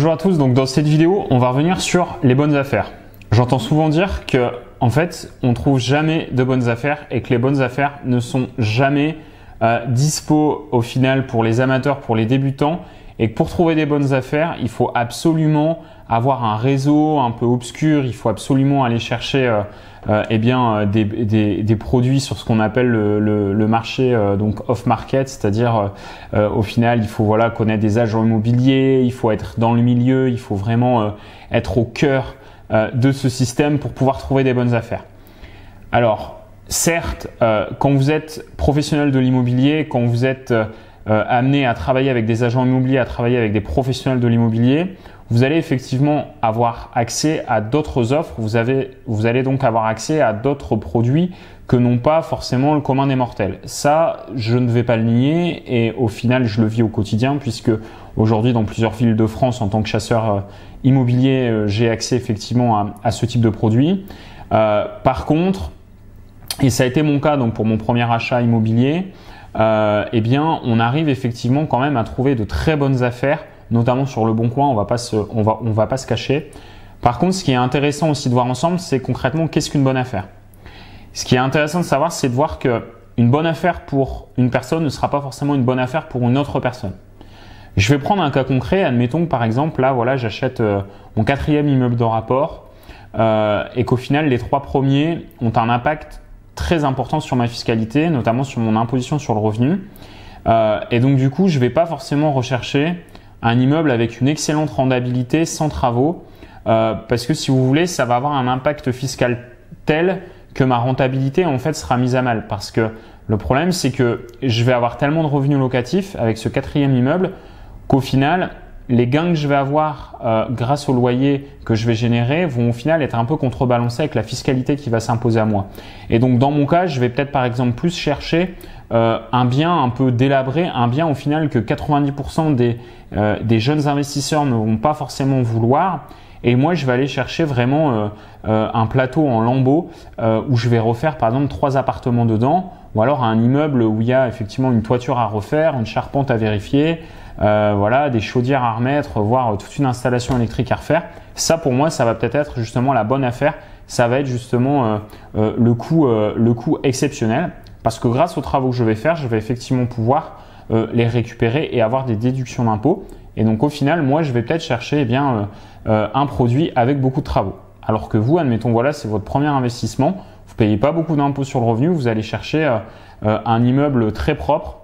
Bonjour à tous, donc dans cette vidéo, on va revenir sur les bonnes affaires. J'entends souvent dire que en fait, on trouve jamais de bonnes affaires et que les bonnes affaires ne sont jamais euh, dispo au final pour les amateurs, pour les débutants et que pour trouver des bonnes affaires, il faut absolument avoir un réseau un peu obscur, il faut absolument aller chercher euh, euh, eh bien, euh, des, produits sur ce qu'on appelle le, marché donc off market, c'est-à-dire au final il faut voilà connaître des agents immobiliers, il faut être dans le milieu, il faut vraiment être au cœur de ce système pour pouvoir trouver des bonnes affaires. Alors certes, quand vous êtes professionnel de l'immobilier, quand vous êtes amené à travailler avec des agents immobiliers, à travailler avec des professionnels de l'immobilier, vous allez effectivement avoir accès à d'autres offres, vous, avez, vous allez donc avoir accès à d'autres produits que non pas forcément le commun des mortels. Ça, je ne vais pas le nier et au final, je le vis au quotidien puisque aujourd'hui, dans plusieurs villes de France, en tant que chasseur euh, immobilier, euh, j'ai accès effectivement à, à, ce type de produit. Euh, par contre, et ça a été mon cas donc pour mon premier achat immobilier, euh, eh bien, on arrive effectivement quand même à trouver de très bonnes affaires notamment sur le bon coin, on va pas se, on va, on va pas se cacher. Par contre, ce qui est intéressant aussi de voir ensemble, c'est concrètement qu'est-ce qu'une bonne affaire. Ce qui est intéressant de savoir, c'est de voir que une bonne affaire pour une personne ne sera pas forcément une bonne affaire pour une autre personne. Je vais prendre un cas concret. Admettons que par exemple, là, voilà, j'achète euh, mon quatrième immeuble de rapport euh, et qu'au final, les trois premiers ont un impact très important sur ma fiscalité, notamment sur mon imposition sur le revenu. Euh, et donc du coup, je vais pas forcément rechercher un immeuble avec une excellente rentabilité sans travaux, euh, parce que si vous voulez, ça va avoir un impact fiscal tel que ma rentabilité en fait sera mise à mal. Parce que le problème, c'est que je vais avoir tellement de revenus locatifs avec ce quatrième immeuble qu'au final, les gains que je vais avoir euh, grâce au loyer que je vais générer vont au final être un peu contrebalancés avec la fiscalité qui va s'imposer à moi. Et donc dans mon cas, je vais peut-être par exemple plus chercher euh, un bien un peu délabré, un bien au final que 90% des, euh, des jeunes investisseurs ne vont pas forcément vouloir. Et moi, je vais aller chercher vraiment euh, euh un plateau en lambeaux euh, où je vais refaire par exemple trois appartements dedans, ou alors un immeuble où il y a effectivement une toiture à refaire, une charpente à vérifier, voilà, des chaudières à remettre, voire toute une installation électrique à refaire. Ça, pour moi, ça va peut-être être justement la bonne affaire. Ça va être justement le coût, le coût exceptionnel. Parce que grâce aux travaux que je vais faire, je vais effectivement pouvoir les récupérer et avoir des déductions d'impôts. Et donc au final, moi, je vais peut-être chercher eh bien, euh, euh, un produit avec beaucoup de travaux. Alors que vous, admettons, voilà, c'est votre premier investissement, vous payez pas beaucoup d'impôts sur le revenu, vous allez chercher un immeuble très propre,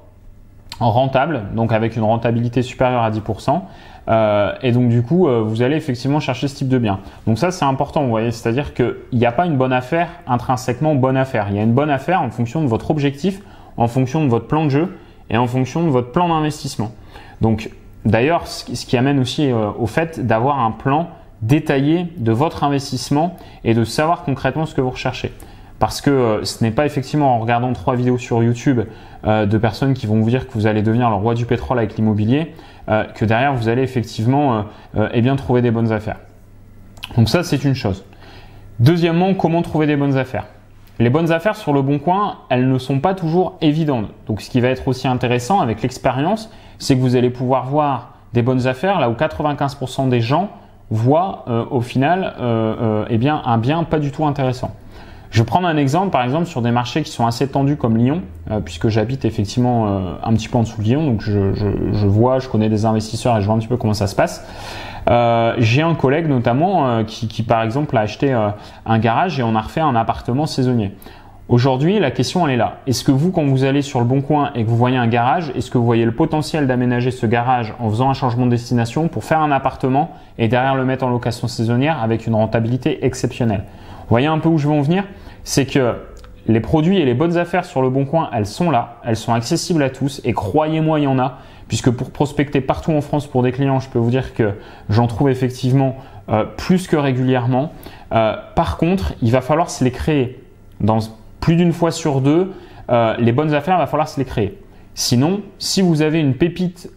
rentable, donc avec une rentabilité supérieure à 10%. Euh, et donc du coup, euh, vous allez effectivement chercher ce type de bien. Donc ça, c'est important, vous voyez, c'est-à-dire qu'il n'y a pas une bonne affaire intrinsèquement bonne affaire. Il y a une bonne affaire en fonction de votre objectif, en fonction de votre plan de jeu et en fonction de votre plan d'investissement. Donc d'ailleurs, ce qui amène aussi euh, au fait d'avoir un plan détaillé de votre investissement et de savoir concrètement ce que vous recherchez parce que euh, ce n'est pas effectivement en regardant trois vidéos sur YouTube euh, de personnes qui vont vous dire que vous allez devenir le roi du pétrole avec l'immobilier que derrière vous allez effectivement eh bien trouver des bonnes affaires. Donc ça c'est une chose. Deuxièmement, comment trouver des bonnes affaires? Les bonnes affaires sur le bon coin, elles ne sont pas toujours évidentes. Donc ce qui va être aussi intéressant avec l'expérience, c'est que vous allez pouvoir voir des bonnes affaires là où 95% des gens voient au final eh bien un bien pas du tout intéressant. Je vais prendre un exemple, par exemple, sur des marchés qui sont assez tendus comme Lyon, euh, puisque j'habite effectivement euh, un petit peu en dessous de Lyon, donc je, vois, je connais des investisseurs et je vois un petit peu comment ça se passe. Euh, J'ai un collègue notamment euh, qui, qui, par exemple, a acheté un garage et on a refait un appartement saisonnier. Aujourd'hui, la question elle est là. Est-ce que vous, quand vous allez sur le bon coin et que vous voyez un garage, est-ce que vous voyez le potentiel d'aménager ce garage en faisant un changement de destination pour faire un appartement et derrière le mettre en location saisonnière avec une rentabilité exceptionnelle? Vous voyez un peu où je veux en venir? C'est que les produits et les bonnes affaires sur le bon coin, elles sont là, elles sont accessibles à tous et croyez-moi, il y en a, puisque pour prospecter partout en France pour des clients, je peux vous dire que j'en trouve effectivement euh, plus que régulièrement. Euh, par contre, il va falloir se les créer. Dans plus d'une fois sur deux, euh, les bonnes affaires, il va falloir se les créer. Sinon, si vous avez une pépite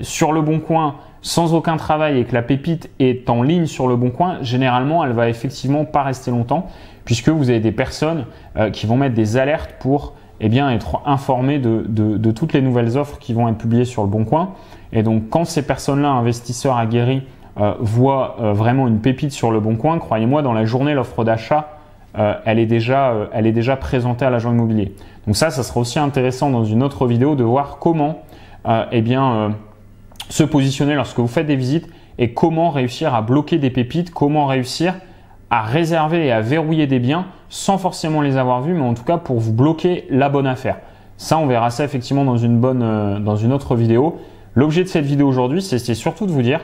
sur le bon coin sans aucun travail et que la pépite est en ligne sur le bon coin, généralement, elle va effectivement pas rester longtemps puisque vous avez des personnes euh, qui vont mettre des alertes pour eh bien, être informées de, toutes les nouvelles offres qui vont être publiées sur le Bon Coin. Et donc quand ces personnes-là, investisseurs aguerris, euh, voient euh, vraiment une pépite sur le bon coin, croyez-moi, dans la journée, l'offre d'achat, elle, est déjà, elle est déjà présentée à l'agent immobilier. Donc ça, ça sera aussi intéressant dans une autre vidéo de voir comment eh bien, se positionner lorsque vous faites des visites et comment réussir à bloquer des pépites, comment réussir à réserver et à verrouiller des biens sans forcément les avoir vus, mais en tout cas pour vous bloquer la bonne affaire. Ça, on verra ça effectivement dans une, euh, autre vidéo. L'objet de cette vidéo aujourd'hui, c'est surtout de vous dire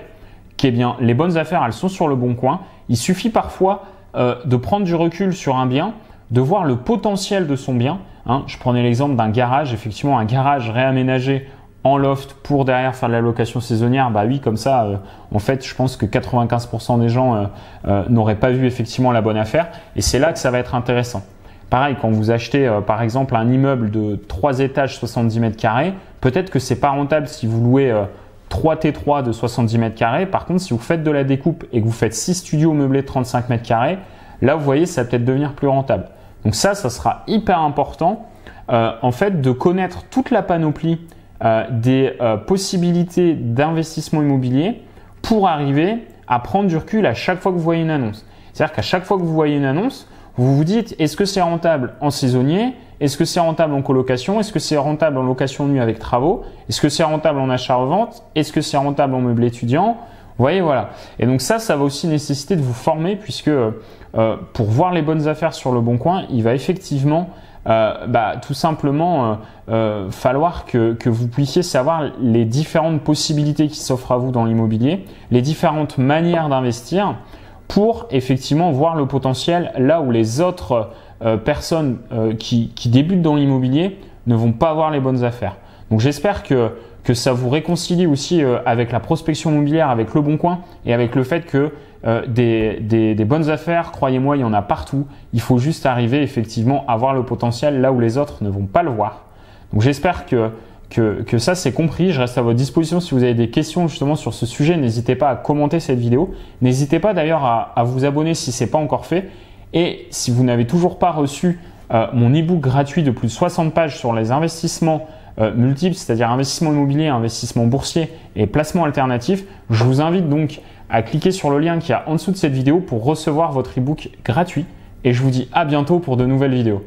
que les bonnes affaires, elles sont sur le bon coin. Il suffit parfois euh, de prendre du recul sur un bien, de voir le potentiel de son bien. Hein. Je prenais l'exemple d'un garage, effectivement un garage réaménagé en loft pour derrière faire de la location saisonnière, bah oui, comme ça, euh, en fait, je pense que 95% des gens euh, n'auraient pas vu effectivement la bonne affaire. Et c'est là que ça va être intéressant. Pareil, quand vous achetez par exemple un immeuble de 3 étages 70 mètres carrés, peut-être que c'est pas rentable si vous louez 3 T3 de 70 mètres carrés. Par contre, si vous faites de la découpe et que vous faites 6 studios meublés de 35 mètres carrés, là, vous voyez, ça va peut-être devenir plus rentable. Donc ça, ça sera hyper important en fait de connaître toute la panoplie euh, des euh, possibilités d'investissement immobilier pour arriver à prendre du recul à chaque fois que vous voyez une annonce. C'est-à-dire qu'à chaque fois que vous voyez une annonce, vous vous dites est-ce que c'est rentable en saisonnier? Est-ce que c'est rentable en colocation? Est-ce que c'est rentable en location nue avec travaux? Est-ce que c'est rentable en achat-revente? Est-ce que c'est rentable en meublé étudiant vous voyez, voilà. Et donc ça, ça va aussi nécessiter de vous former puisque euh, pour voir les bonnes affaires sur le bon coin, il va effectivement euh, bah, tout simplement euh, falloir que, vous puissiez savoir les différentes possibilités qui s'offrent à vous dans l'immobilier, les différentes manières d'investir pour effectivement voir le potentiel là où les autres personnes qui, qui, débutent dans l'immobilier ne vont pas avoir les bonnes affaires. Donc j'espère que, que ça vous réconcilie aussi avec la prospection immobilière, avec le bon coin et avec le fait que euh, des, bonnes affaires, croyez-moi, il y en a partout. Il faut juste arriver effectivement à voir le potentiel là où les autres ne vont pas le voir. Donc j'espère que, que, ça c'est compris. Je reste à votre disposition si vous avez des questions justement sur ce sujet. N'hésitez pas à commenter cette vidéo. N'hésitez pas d'ailleurs à, vous abonner si ce n'est pas encore fait. Et si vous n'avez toujours pas reçu euh, mon e-book gratuit de plus de 60 pages sur les investissements euh, multiples, c'est-à-dire investissement immobilier, investissement boursier et placement alternatif, je vous invite donc à cliquer sur le lien qui est en dessous de cette vidéo pour recevoir votre ebook gratuit. Et je vous dis à bientôt pour de nouvelles vidéos.